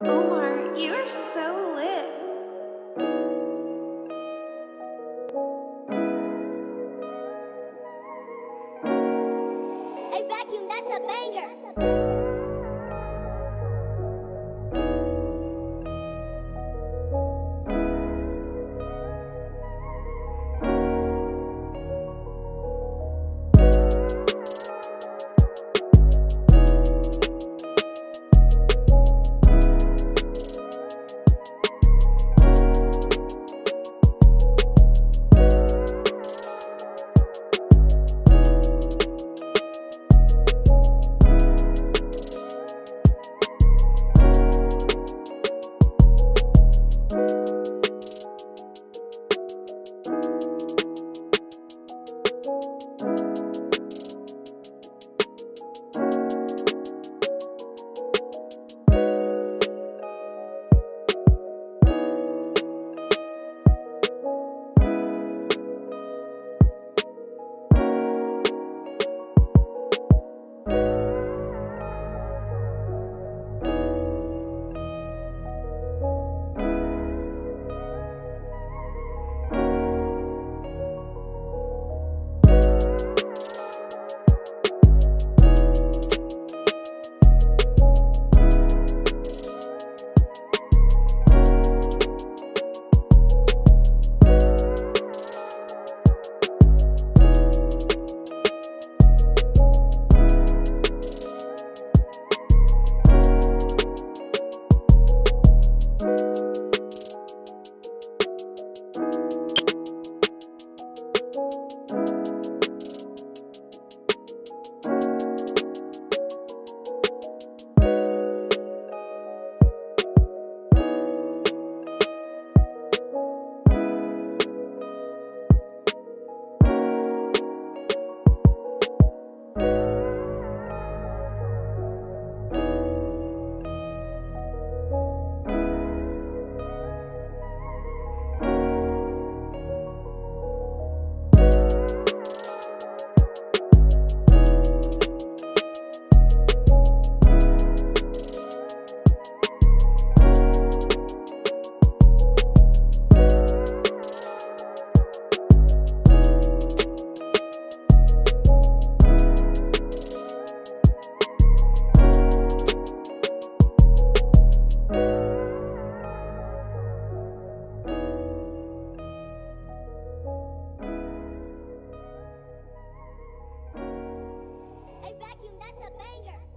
Omar, you are so lit. Hey, vacuum, that's a banger. vacuum, that's a banger.